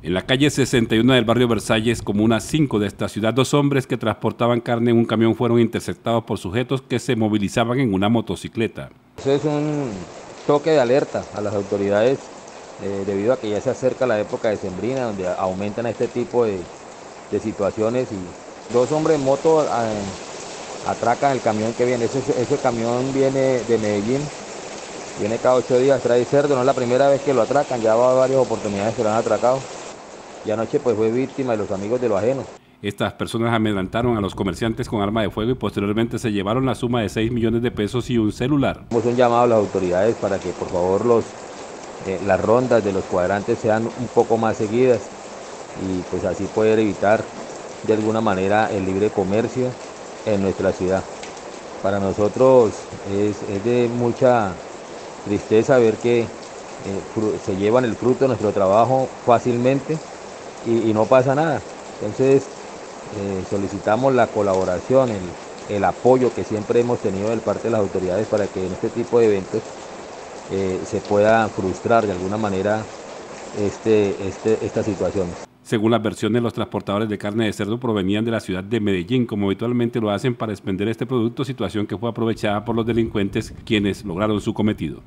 En la calle 61 del barrio Versalles, comuna 5 de esta ciudad, dos hombres que transportaban carne en un camión fueron interceptados por sujetos que se movilizaban en una motocicleta. Eso es un toque de alerta a las autoridades eh, debido a que ya se acerca la época de sembrina donde aumentan este tipo de, situaciones y dos hombres en moto eh, atracan el camión que viene. Ese, ese camión viene de Medellín viene cada ocho días, trae cerdo, no es la primera vez que lo atracan, ya va varias oportunidades que lo han atracado y anoche pues fue víctima de los amigos de lo ajeno. Estas personas amedrentaron a los comerciantes con arma de fuego y posteriormente se llevaron la suma de 6 millones de pesos y un celular. Hemos un llamado a las autoridades para que por favor los, eh, las rondas de los cuadrantes sean un poco más seguidas y pues así poder evitar de alguna manera el libre comercio en nuestra ciudad. Para nosotros es, es de mucha tristeza ver que eh, se llevan el fruto de nuestro trabajo fácilmente y, no pasa nada. Entonces eh, solicitamos la colaboración, el, apoyo que siempre hemos tenido del parte de las autoridades para que en este tipo de eventos eh, se pueda frustrar de alguna manera este, este, esta situación. Según las versiones, los transportadores de carne de cerdo provenían de la ciudad de Medellín, como habitualmente lo hacen para expender este producto, situación que fue aprovechada por los delincuentes quienes lograron su cometido.